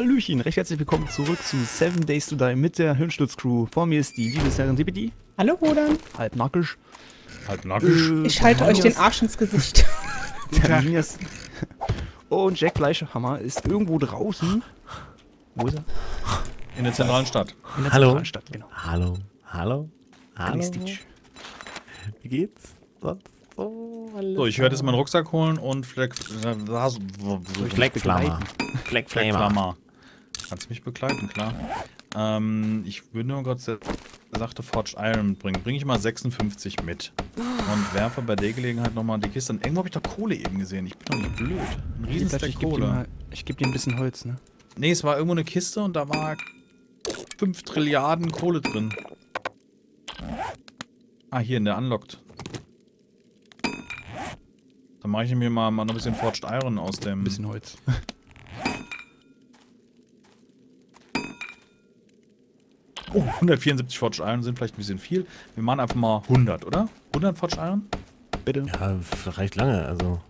Hallöchen, recht herzlich willkommen zurück zu Seven Days to Die mit der Hirnstutz-Crew. Vor mir ist die liebe Serendipity, Hallo Rodan. halb nackig. Halb nackig. Äh, Ich halte euch den Arsch ins Gesicht. Der Minias. Und Jack Fleischhammer ist irgendwo draußen. Wo ist er? In der zentralen Stadt. In der Hallo. zentralen Stadt, genau. Hallo, hallo, hallo. Wie geht's? Sonst so, alles So, ich werde jetzt meinen Rucksack holen und Fleck. Äh, Fleckflammer. Fleckflammer. Kannst du mich begleiten, klar. Ähm, ich würde nur der sagte Forged Iron mitbringen. Bringe ich mal 56 mit. Und werfe bei der Gelegenheit nochmal die Kiste. Und irgendwo habe ich doch Kohle eben gesehen. Ich bin doch nicht blöd. Ein riesen Ich, Stack ich gebe dir, Kohle. mal- ich geb dir ein bisschen Holz, ne? Nee, es war irgendwo eine Kiste und da war 5 Trilliarden Kohle drin. Ah, hier in der Unlocked. Dann mache ich mir mal, mal noch ein bisschen Forged Iron aus dem... Ein bisschen Holz. Oh, 174 Forged Iron sind vielleicht ein bisschen viel. Wir machen einfach mal 100, oder? 100 Forged Iron? Bitte. Ja, reicht lange, also.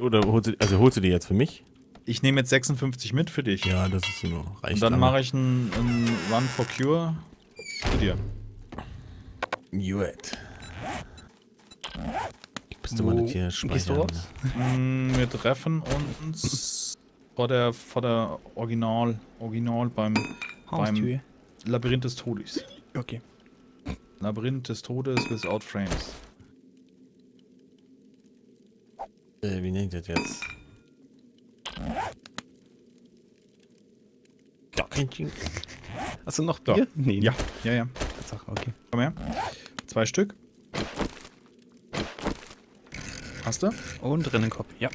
Oder holst du, also holst du die jetzt für mich? Ich nehme jetzt 56 mit für dich. Ja, das ist so reicht Und dann lange. mache ich einen, einen Run for Cure zu dir. Gut. Bist du mal nicht hier Gehst du speichern? raus? Mm, Wir treffen uns vor der, vor der Original, Original beim Haustür. Labyrinth des Todes. Okay. Labyrinth des Todes without frames. Äh, wie nennt ihr das jetzt? Dockinging. Hast du noch So. Bier? Nee, Ja, ja, ja. Tatsache, okay. Komm her. Zwei Stück. Hast du? Und Rinnenkopf, ja.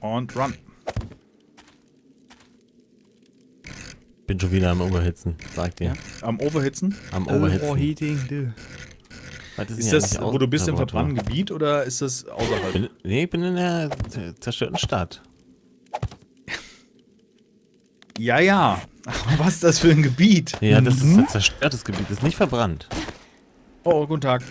Und run. Bin schon wieder am Überhitzen, sag dir. Ja. Am Overhitzen. Am Überhitzen. Overheating. Was Ist das, wo du bist im verbrannten Gebiet oder ist das außerhalb? Bin, nee, ich bin in der zerstörten Stadt. Ja, ja. Aber was ist das für ein Gebiet? Ja, das Mhm. ist ein zerstörtes Gebiet, das ist nicht verbrannt. Oh, guten Tag.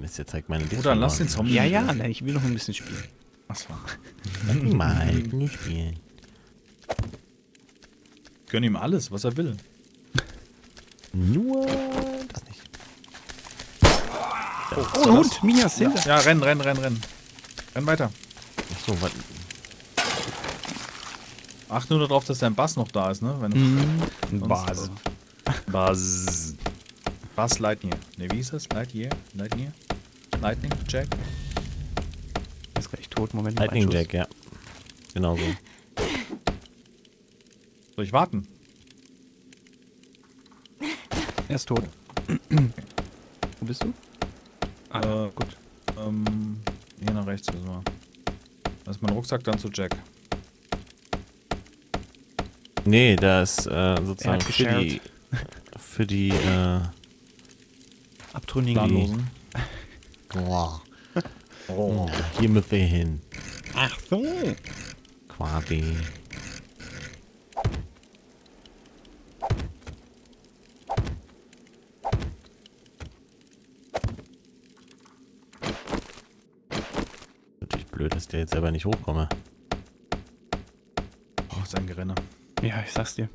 Mist, jetzt zeigt meine Dings Bruder, lass den. Zombie. Ja, ja, wieder. ne, ich will noch ein bisschen spielen. Achso. Mal, nicht spielen. Gönn ihm alles, was er will. Nur das nicht. Oh, ein Hund, Mias, hinter. Ja, renn, renn, renn, renn. Renn weiter. Achso, was? Acht nur darauf, dass dein Bass noch da ist, ne? Wenn du sonst- Base. Bass. Bass Lightyear. Ne, wie hieß das? Lightyear? Lightyear? Lightning Jack? Tot, Moment. Lightning. Jack, ja. Genau so. Soll ich warten? Er ist tot. Wo bist du? Ah, Äh, gut. Ähm, hier nach rechts müssen wir. Das ist mein Rucksack, dann zu Jack. Nee, da ist äh, sozusagen für die, für die, äh, Abtrünnigen. Planlosen. boah, Oh. hier müssen wir hin. Ach so. Quasi. Natürlich blöd, dass der jetzt selber nicht hochkomme. Oh, sein Gerenne. Ja, ich sag's dir.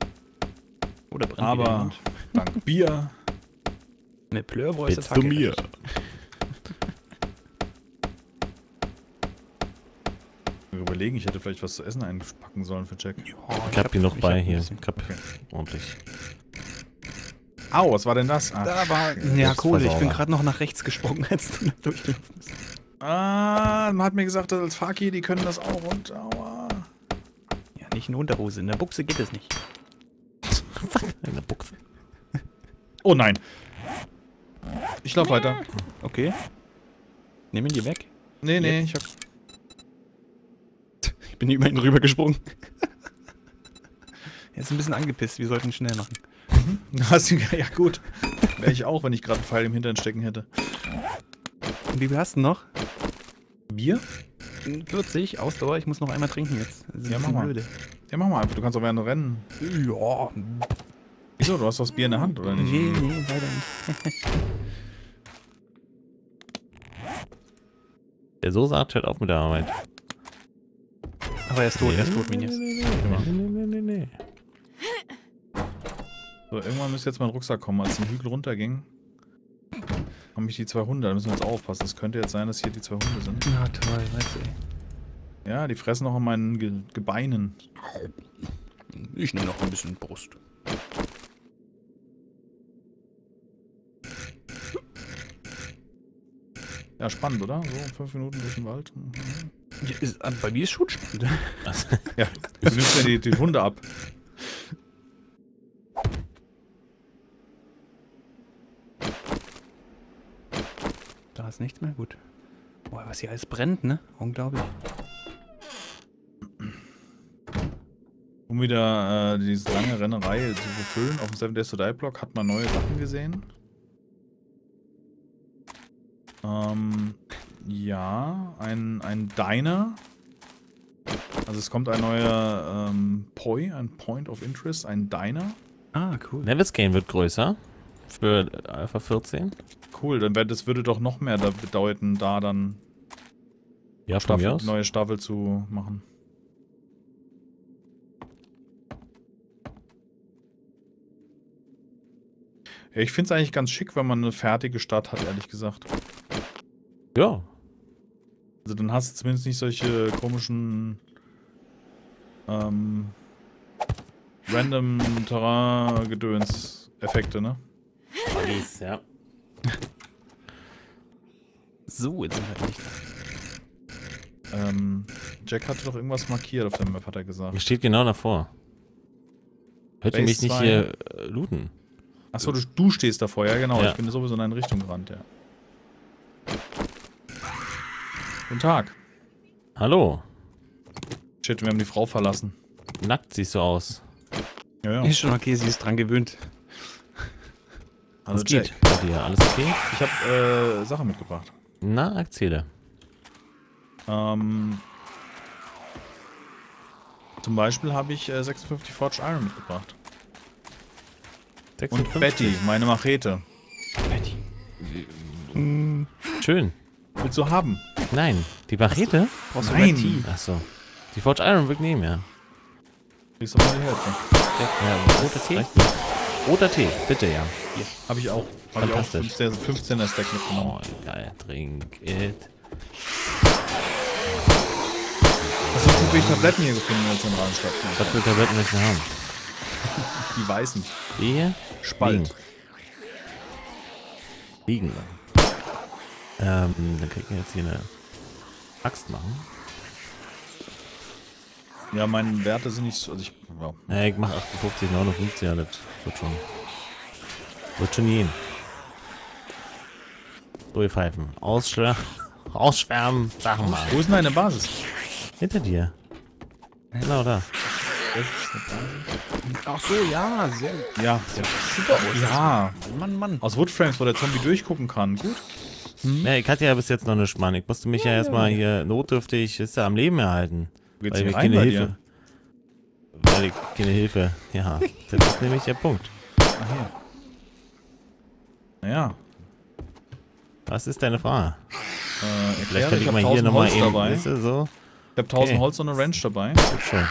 Oder brennt Aber dank Bier. Eine Plörvoice Jetzt zu mir. Wir überlegen, ich hätte vielleicht was zu essen einpacken sollen für Jack. Ich hab die noch ich bei hier. Ich hab Okay. ordentlich. Au, was war denn das? Ach, Da war. Ja, Kohle. Ich bin gerade noch nach rechts gesprungen, als du da durchgelaufen bist. Ah, man hat mir gesagt, dass als Faki, die können das auch und aua. Ja, nicht in Unterhose. In der Buchse geht es nicht. In der Buchse. Oh nein. Ich lauf weiter. Okay. Nehmen die weg. Nee, nee, ich hab. Ich bin über ihn rüber gesprungen. er ist ein bisschen angepisst. Wir sollten schnell machen. Hast du, ja gut. Wäre ich auch, wenn ich gerade einen Pfeil im Hintern stecken hätte. Und wie viel hast du noch? Bier? 40, Ausdauer. Ich muss noch einmal trinken jetzt. Das ist Ja, mach mal. blöde. Ja, mach mal einfach. Du kannst auch während rennen. Ja. Wieso? Du hast doch das Bier in der Hand, oder nicht? Nee, nee, leider nicht. Der so sagt, hört auf mit der Arbeit. Aber er ist tot, er ist tot, Minias. Nee, nee, nee, nee, nee. So, irgendwann müsste jetzt mein Rucksack kommen. Als den Hügel runterging, haben mich die zwei Hunde. Da müssen wir jetzt aufpassen. Es könnte jetzt sein, dass hier die zwei Hunde sind. Na toll, weißt du. Ja, die fressen noch an meinen Ge Gebeinen. Ich nehme noch ein bisschen Brust. Ja, spannend, oder? So, fünf Minuten durch den Wald. Mhm. Ist, äh, bei mir ist schon spannend. Ja, du nimmst ja die, die Hunde ab. Da ist nichts mehr gut. Boah, was hier alles brennt, ne? Unglaublich. Um wieder äh, diese lange Rennerei zu befüllen, auf dem Seven Days to Die Block hat man neue Sachen gesehen. Ähm, ja, ein, ein Diner. Also es kommt ein neuer ähm, POI, ein Point of Interest, ein Diner. Ah, cool. Levels Gain wird größer. Für Alpha 14. Cool, dann wär, das würde doch noch mehr da bedeuten, da dann Ja, Staffel, aus. neue Staffel zu machen. Ja, ich finde es eigentlich ganz schick, wenn man eine fertige Stadt hat, ehrlich gesagt. Ja. Also dann hast du zumindest nicht solche komischen ähm, random Terrain-Gedöns-Effekte, ne? Paris, ja. So, jetzt sind wir nicht. Ähm, Jack hatte doch irgendwas markiert auf der Map, hat er Hier gesagt. steht genau davor. Hört ihr mich nicht zwei. hier äh, looten? Achso, du, du stehst davor, ja genau. Ja. Ich bin sowieso in eine Richtung gerannt, ja. Guten Tag. Hallo. Shit, wir haben die Frau verlassen. Nackt siehst du aus. Ja, ja. Ist schon okay, sie ist dran gewöhnt. Hallo Was geht bei dir? Alles okay? Ich habe äh, Sachen mitgebracht. Na, erzähle. Ähm, zum Beispiel habe ich äh, 56 Forged Iron mitgebracht. Und 56. Betty, meine Machete. Betty. Schön. Willst du haben? Nein. Die Machete? Brauchst du Nein. Achso. Die Forge Iron wird nehmen, ja. Kriegst du mal die Hälfte. ja roter Tee? Roter Tee, bitte, ja. Habe ich auch. Habe ich auch Fantastisch. 15, 15er Stack mitgenommen. Oh, geil. Trink it. Hast du zufällig Tabletten hier gefunden in der zentralen Stadt? Was für Tabletten möchten wir haben? Die weißen. Die hier? Spalt. Liegen. Ähm, dann kriegen wir jetzt hier eine Axt machen. Ja, meine Werte sind nicht so. Also ich, ja. Ja, ich mach 58, 59, ja, das wird schon. Wird schon gehen. Durchpfeifen. Ausschwärmen. Ausschwärmen. Sachen machen. Wo ist denn deine Basis? Hinter dir. Genau da. Ach so, ja, sehr gut. Ja. Super aus. Ja. Mann, Mann. Aus Woodframes, wo der Zombie durchgucken kann. Gut. Ja, ich hatte ja bis jetzt noch eine Spann. Ich musste mich ja, erstmal hier notdürftig ist ja am Leben erhalten. Geht's Weil ich rein keine bei Hilfe. dir? Weil ich keine Hilfe. Ja, das ist nämlich der Punkt. Ach hier. Naja. Was ist deine Frage? Äh, Vielleicht kann ich ich habe mal hier 1000 nochmal Holz eben, dabei. weißt du, so. Ich habe 1000 Okay. Holz und eine Wrench dabei. Gut schon.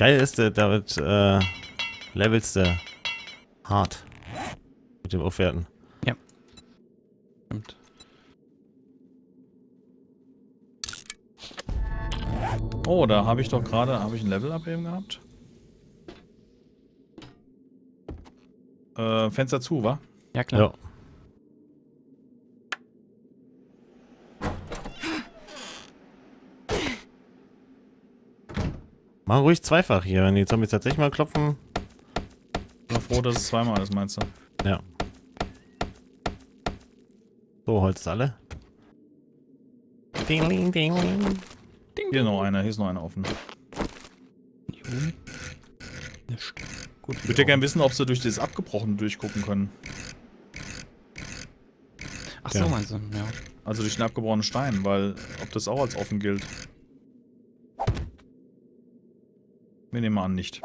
Das Geile ist, damit äh, levelst du hart. Mit dem Aufwerten. Stimmt. Oh, da habe ich doch gerade, habe ich ein Level-Up eben gehabt? Äh, Fenster zu, wa? Ja, klar. Ja. Mach ruhig zweifach hier, wenn die Zombies tatsächlich mal klopfen. Ich bin froh, dass es zweimal ist, meinst du? Ja. So, Holz ist alle. Dingling, dingling. Hier noch einer, hier ist noch einer offen. Hier oben. Nicht. Gut. Ich würde ja gerne wissen, ob sie durch das Abgebrochene durchgucken können. Ach so, Ja. meinst du? Ja. Also durch den abgebrochenen Stein, weil ob das auch als offen gilt. Wir nehmen an, nicht.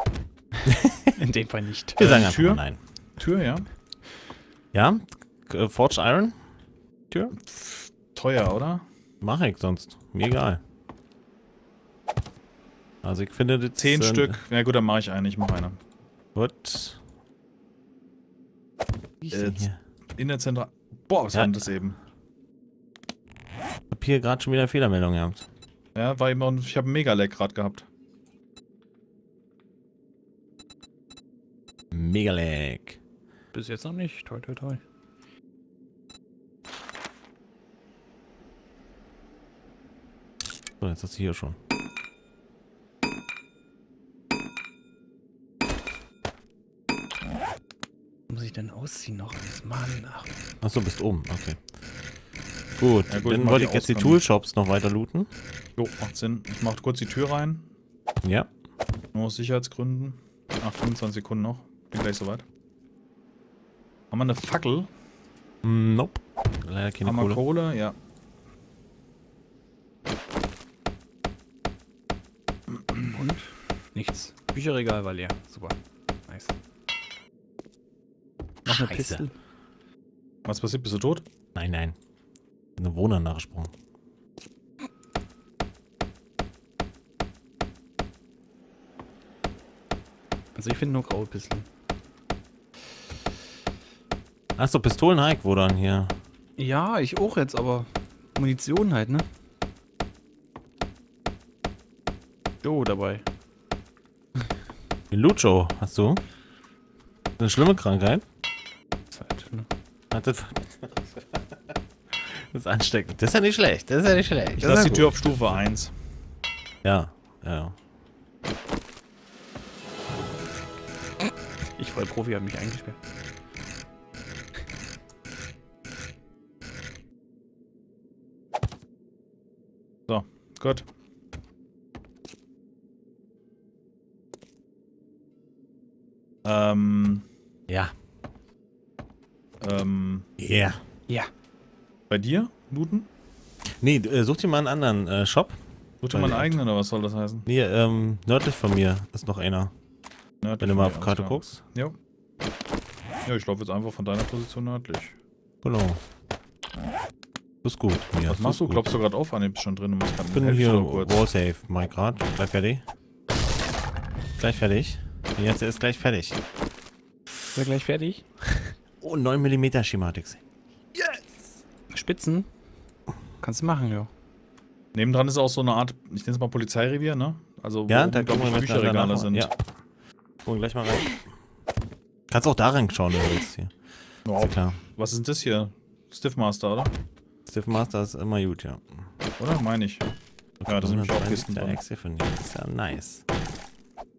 In dem Fall nicht. Wir Äh, sagen einfach Tür? mal nein. Tür, ja. Ja? Äh, Forged Iron? Tür? Teuer, oder? Mach ich sonst. Mir egal. Also ich finde die Zehn Stück. Na gut, dann mache ich eine. Ich mache eine. Gut. Wie ist Äh, denn hier? In der Zentral... Boah, was Ja. war denn das eben? Ich hab hier gerade schon wieder Fehlermeldung gehabt. Ja, war eben... auch- Ich habe einen Mega-Lag gerade gehabt. Mega lag. Bis jetzt noch nicht. Toi, toi, toi. So, jetzt hast du hier schon. Muss ich denn ausziehen noch? Mann, ach. Achso, bist oben. Okay. Gut, Ja, gut, dann mach wollte ich jetzt die. Toolshops noch weiter looten. Jo, macht Sinn. Ich mache kurz die Tür rein. Ja. Nur aus Sicherheitsgründen. Ach, 25 Sekunden noch. Bin gleich soweit. Haben wir eine Fackel? Nope. Leider keine Haben wir Kohle. Kohle? Ja. Und? Nichts. Bücherregal war leer. Super. Nice. Noch eine Scheiße. Pistole. Was passiert? Bist du tot? Nein, nein. Eine Wohner nachgesprungen. Also ich finde nur graue Pistolen. Achso, Pistolen Hike, wo dann hier? Ja, ich auch jetzt, aber Munition halt, ne? Jo, dabei. Lucho, hast du? Eine schlimme Krankheit? Ist halt, ne? Hat das das ist ansteckend. Das ist ja nicht schlecht. Das ist ja nicht schlecht. Ich Das lasse ist die ja Tür auf Stufe 1. gut. Ja, ja. Ich voll Profi habe mich eingesperrt. Gut. Ähm, Ja. ähm, Ja. Ja. bei dir, Looten? Nee, äh, such dir mal einen anderen äh, Shop. Such dir mal einen eigenen, oder was soll das heißen? Nee, ähm, nördlich von mir ist noch einer. Nördlich Wenn du mal auf Karte guckst. Ja. Ja, ich laufe jetzt einfach von deiner Position nördlich. Genau. Das ist gut. Ja, was machst du? Klopfst du gerade auf? Ah, ne, bist schon drin. Ich bin hier. Wallsafe, mal grad. Gleich fertig. Gleich fertig. Jetzt ist gleich fertig. Ist er gleich fertig? Oh, 9 mm Schematics. Spitzen? Kannst du machen, ja. Nebendran ist auch so eine Art, ich nenne es mal Polizeirevier, ne? Also, Ja, wo da gucken wir ich, Bücherregale sind. Ja. Gucken gleich mal rein. Kannst auch da reinschauen, wenn du willst hier. Wow. Ist ja klar. Was ist denn das hier? Stiffmaster, oder? Stiff Master ist immer gut, ja. Oder? Meine ich. Ja, da sind nämlich auch Kisten drin. Das ist ja nice.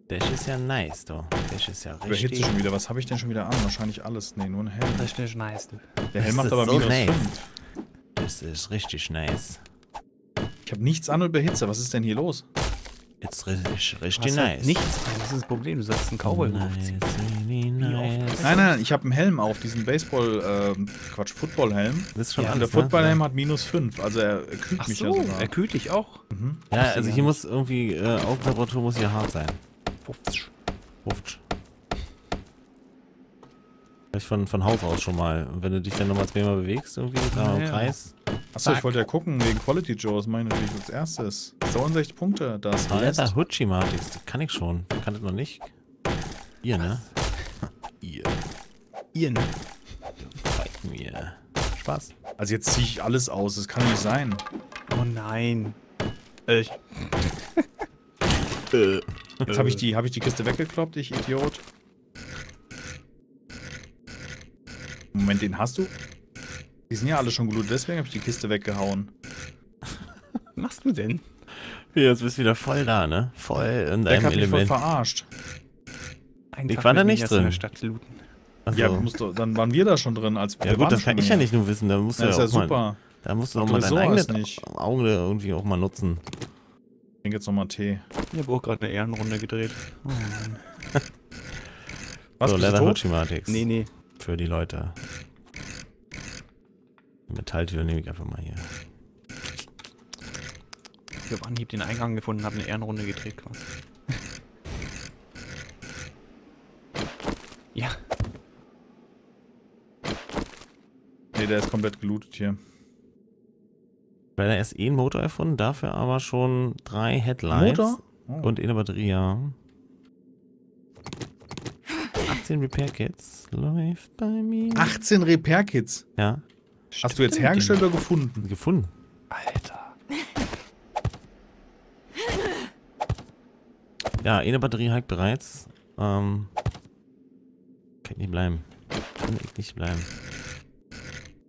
Das ist ja nice, du. Das ist ja Überhitze richtig. schon wieder. Was habe ich denn schon wieder an? Wahrscheinlich alles. Nee, nur ein Helm. Das ist nice, du. Der Helm Das macht aber so minus nice. 5. Das ist richtig nice. Ich habe nichts an und überhitze. Was ist denn hier los? Jetzt richtig, richtig hast halt nice. nichts an, das ist das Problem. Du sollst einen Cowboy nice, really nice. Nein, nein, ich habe einen Helm auf. Diesen Baseball, ähm, Quatsch, Football-Helm. Das ist schon Ja, Und der ne? Football-Helm hat minus 5. Also er, er kühlt Ach mich so, ja sogar. er kühlt dich auch. Mhm. Ja, also hier muss irgendwie, äh, Außentemperatur muss hier hart sein. Pufftsch. Ruft. Vielleicht von, von Haus aus schon mal. Und wenn du dich dann nochmal zweimal bewegst, irgendwie, dreimal im Ja. Kreis. Achso, ich wollte ja gucken wegen Quality. Das meine ich als erstes. 62 Punkte. Das heißt. Alter, Hutschi Martix, das kann ich schon. Wer kann das noch nicht? Ihr, ne? Ihr. Ihr, ne? Fight mir. Spaß. Also jetzt ziehe ich alles aus. Das kann nicht sein. Oh nein. Äh, ich, Jetzt habe ich, die- hab ich die Kiste weggekloppt, ich Idiot. Moment, den hast du? Die sind ja alle schon glutet, deswegen habe ich die Kiste weggehauen. was machst du denn? Jetzt bist du wieder voll da, ne? Voll in deinem hat mich voll Element. verarscht. Einen Ich Tag war da nicht drin. der Stadt looten. Also, Ja, ja, musst du, dann waren wir da schon drin. Als wir gut, das kann ich ja nicht nur wissen. Da musst du Das ja ist ja auch mal, super. da musst du auch mal du dein eigenes. Auge irgendwie auch mal nutzen. Ich trinke jetzt nochmal Tee. Ich habe auch gerade eine Ehrenrunde gedreht. Oh Mann. Was, so, du? Hutschi Martix. Nee, nee für die Leute. Die Metalltür nehme ich einfach mal hier. Ich habe Anhieb den Eingang gefunden, habe eine Ehrenrunde gedreht quasi. ja. Ne, der ist komplett gelootet hier. Weil er ist eh ein Motor erfunden, dafür aber schon drei Headlights Motor? Oh. und eine Batterie, ja. 18 Repair Kits läuft bei mir. 18 Repair-Kits. Ja, Hast du jetzt hergestellt oder gefunden? gefunden. Alter. Ja, eine Batterie hakt bereits. Ähm, kann nicht bleiben. Kann ich nicht bleiben.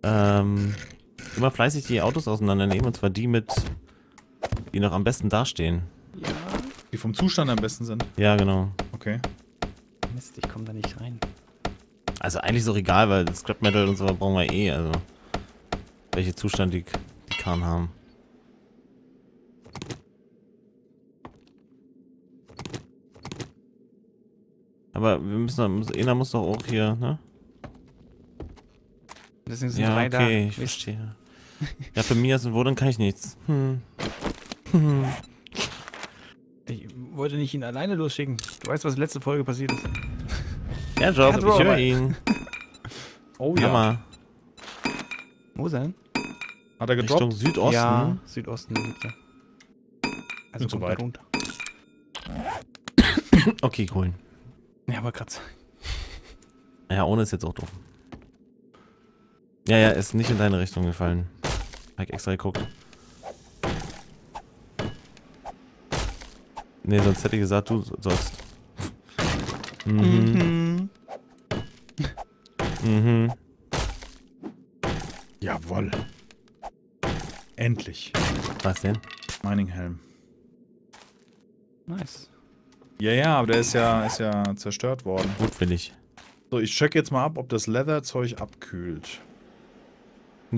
Ähm, immer fleißig die Autos auseinandernehmen, und zwar die mit, die noch am besten dastehen. Ja. Die vom Zustand am besten sind. Ja, genau. Okay. Mist, ich komm da nicht rein. Also eigentlich ist auch egal, weil Scrap Metal und so brauchen wir eh, also welche Zustand die, die Karren haben. Aber wir müssen, muss- einer muss doch auch hier, ne? Deswegen sind Ja, drei okay, da. ich verstehe. Ja, für mich ist wo, dann kann ich nichts. Hm. Ich wollte nicht ihn alleine losschicken. Du weißt, was letzte Folge passiert ist. Ja, Job, ich höre ihn. Oh ja. Hammer. Wo ist er denn? Hat er Richtung gedroppt? Südosten. Ja, Südosten er. Also Nicht so kommt weit. runter. Okay, cool. Ja, aber grad. Ja, ohne ist jetzt auch doof. Ja, ja, ist nicht in deine Richtung gefallen. Hab ich extra geguckt. Nee, sonst hätte ich gesagt, du sollst. Mhm. Mhm. Jawoll. Endlich. Was denn? Mining-Helm. Nice. Ja, ja, aber der ist ja, ist ja zerstört worden. Gutwillig. So, ich check jetzt mal ab, ob das Leather-Zeug abkühlt.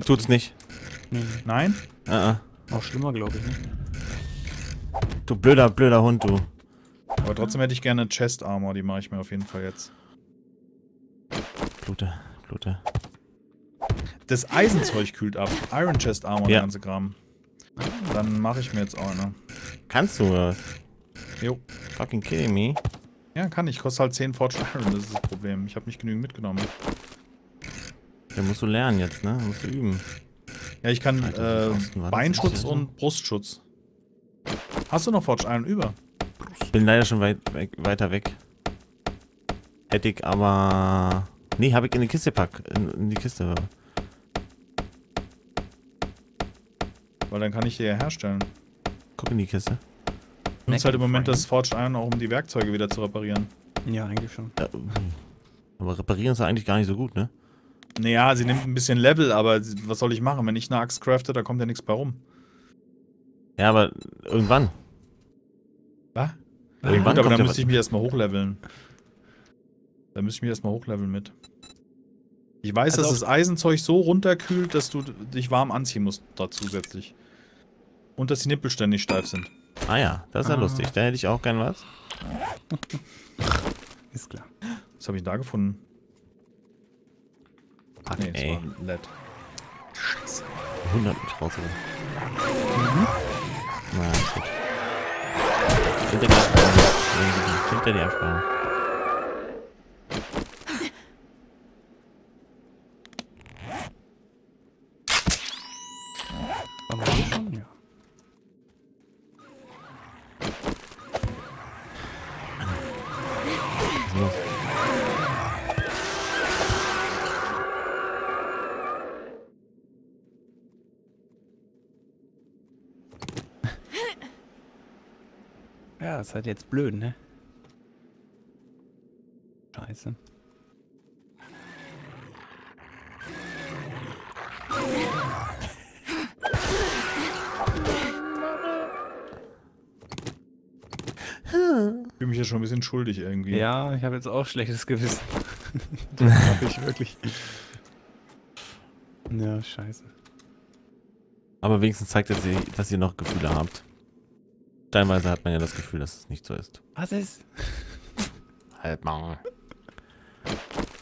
Tut's nicht. Nee, Nein? Ah, ah. auch schlimmer, glaube ich. Ne? Du blöder, blöder Hund, du. Aber trotzdem hätte ich gerne Chest Armor, die mache ich mir auf jeden Fall jetzt. Blute, Blute. Das Eisenzeug kühlt ab. Iron Chest Armor, der Ja. ganze Kram. Dann mache ich mir jetzt auch eine. Kannst du was? Jo. Fucking kidding me? Ja, kann ich. Kostet halt 10 Forged Iron, das ist das Problem. Ich habe nicht genügend mitgenommen. Ja, musst du lernen jetzt, ne? Musst du üben. Ja, ich kann Alter, äh, das Beinschutz und Brustschutz. Hast du noch Forged Iron über? Bin leider schon weit, weg, weiter weg. Hätte ich aber... Nee, habe ich in die Kiste pack. In, in die Kiste. Weil dann kann ich die ja herstellen. Guck in die Kiste. Du nutzt halt im Moment das Forged Iron auch, um die Werkzeuge wieder zu reparieren. Ja, eigentlich schon. Ja, aber reparieren ist ja eigentlich gar nicht so gut, ne? Naja, sie nimmt ein bisschen Level, aber was soll ich machen? Wenn ich eine Axt crafte, da kommt ja nichts bei rum. Ja, aber irgendwann. Was? Irgendwann Gut, aber dann ja müsste ich mich erstmal hochleveln. Da müsste ich mich erstmal hochleveln mit. Ich weiß, Also dass das Eisenzeug so runterkühlt, dass du dich warm anziehen musst da zusätzlich. Und dass die Nippel ständig steif sind. Ah ja, das ist ja Ah. lustig. Da hätte ich auch gern was. Ist klar. Was habe ich da gefunden? Fuck, Nee, das ey. war ein LED. 100 mit raus. Na, ist gut. Hinter die Absperrung. Hinter die Absperrung. Ist halt jetzt blöd, ne? Scheiße. Ich fühle mich ja schon ein bisschen schuldig irgendwie. Ja, ich habe jetzt auch schlechtes Gewissen. das hab ich wirklich. Ja, scheiße. Aber wenigstens zeigt es, dass ihr noch Gefühle habt. Teilweise hat man ja das Gefühl, dass es nicht so ist. Was ist? Halt mal.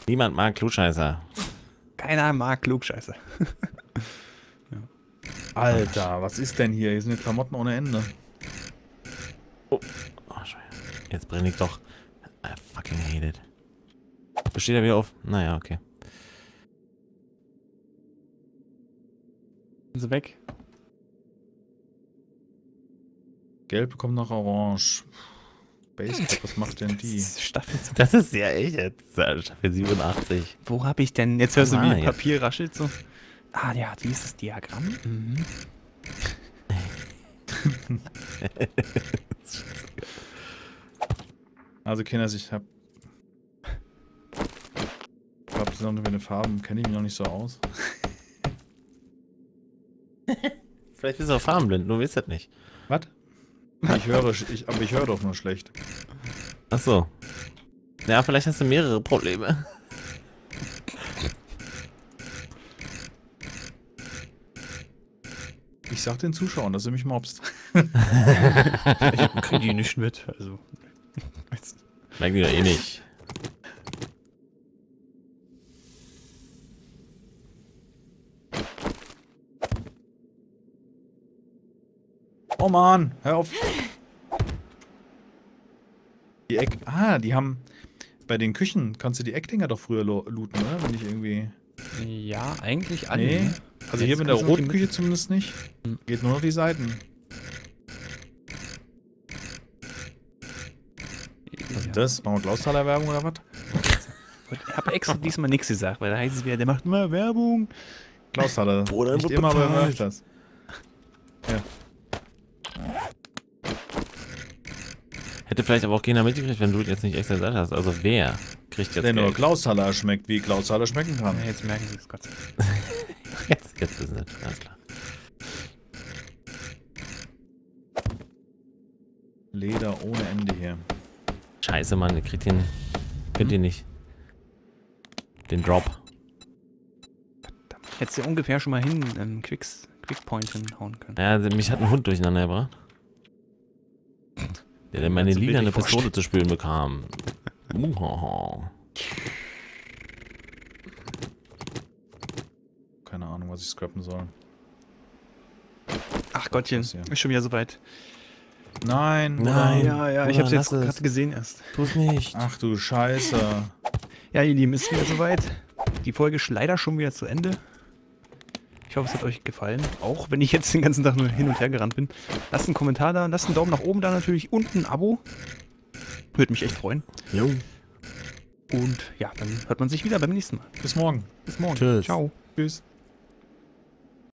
Niemand mag Klugscheißer. Keiner mag Klugscheiße. Alter, was ist denn hier? Hier sind die Klamotten ohne Ende. Oh, scheiße. Jetzt brenne ich doch. I fucking hate it. Besteht er wieder auf? Naja, okay. Sind sie weg? Gelb bekommt noch Orange. Basecap, was macht denn die? Das ist Staffel Das ist ja echt jetzt. äh, Staffel 87. Wo hab ich denn? Jetzt hörst du, Ah, wie jetzt. Papier raschelt so. Ah ja, dieses Diagramm. Mhm. Also Kinders, ich hab... Ich hab besonders mit den Farben, kenne ich mich noch nicht so aus. Vielleicht bist du auch farbenblind, du weißt das nicht. Was? Ich höre, sch- ich, aber ich höre doch nur schlecht. Ach so. Ja, vielleicht hast du mehrere Probleme. Ich sag den Zuschauern, dass du mich mobst. Ich krieg die nicht mit. Also. Merken die doch eh nicht. Oh Mann, hör auf. Die Eck... Ah, die haben... Bei den Küchen kannst du die Eckdinger doch früher lo- looten, oder? Wenn ich irgendwie... Ja, eigentlich alle. Nee. ne? Also hier mit der roten Küche zumindest nicht. Hm. Geht nur noch die Seiten. Was ist das? Machen wir Klausthaler Werbung oder was? Ich habe extra diesmal nichts gesagt, weil da heißt es wieder, der macht immer Werbung. Klausthaler. Bruder, Nicht wird immer, aber bezahlt. hör ich das. Hätte vielleicht aber auch keiner mitgekriegt, wenn du jetzt nicht extra gesagt hast. Also wer kriegt jetzt Der nur Geld? Klausthaler schmeckt, wie Klausthaler schmecken kann. Ja, jetzt merken sie es Gott sei Dank. Jetzt, jetzt ist es alles klar. Leder ohne Ende hier. Scheiße, Mann, ihr kriegt den. Könnt ihr nicht. Den Drop. Hättest du ja ungefähr schon mal hin ähm, Quicks, Quickpoint hinhauen können. Ja, mich hat ein Hund durcheinander gebracht. Der, der meine Lieder eine bildlich Pistole zu spüren bekam. Muhaha. Keine Ahnung, was ich scrappen soll. Ach Gottchen, ist schon wieder soweit. Nein, Nein. Ja, ja, ich hab's jetzt gerade gesehen erst. Tu's nicht. Ach du Scheiße. Ja, ihr Lieben, ist wieder soweit. Die Folge ist leider schon wieder zu Ende. Ich hoffe, es hat euch gefallen. Auch wenn ich jetzt den ganzen Tag nur hin und her gerannt bin. Lasst einen Kommentar da, lasst einen Daumen nach oben da natürlich und ein Abo. Würde mich echt freuen. Jo. Und ja, dann hört man sich wieder beim nächsten Mal. Bis morgen. Bis morgen. Tschüss. Ciao. Tschüss.